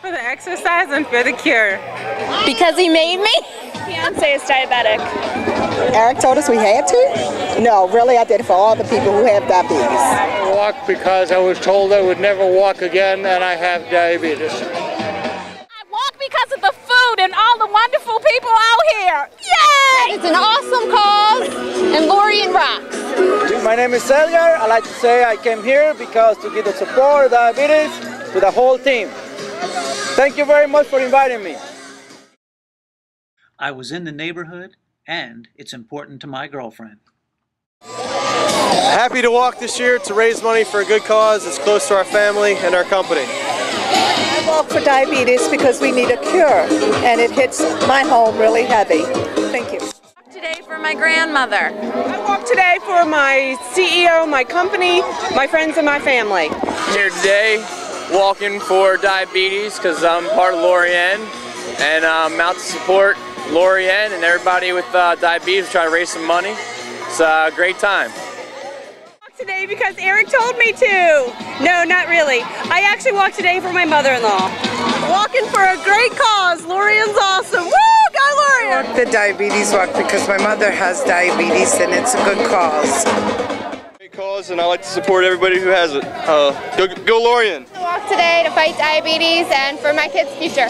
For the exercise and for the cure. Because he made me? Beyonce is diabetic. Eric told us we had to? No, really, I did it for all the people who have diabetes. I walk because I was told I would never walk again and I have diabetes. I walk because of the food and all the wonderful people out here. Yay! It's an awesome cause and Lorien rocks. My name is Edgar. I like to say I came here because to give the support of diabetes to the whole team. Thank you very much for inviting me. I was in the neighborhood, and it's important to my girlfriend. Happy to walk this year to raise money for a good cause that's close to our family and our company. I walk for diabetes because we need a cure, and it hits my home really heavy. Thank you. Today for my grandmother. I walk today for my CEO, my company, my friends, and my family. Here today, walking for diabetes because I'm part of Lorien, and I'm out to support Lorien and everybody with uh, diabetes, try to raise some money. It's a great time. Walk today because Eric told me to. No, not really. I actually walked today for my mother-in-law. Walking for a great cause. Lorien's awesome. Woo! Go Lorien! walk the diabetes walk because my mother has diabetes and it's a good cause. Cause and I like to support everybody who has it. Uh, go, go Lorien! I walk today to fight diabetes and for my kids' future.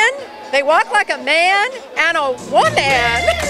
Lorien. They walk like a man and a woman.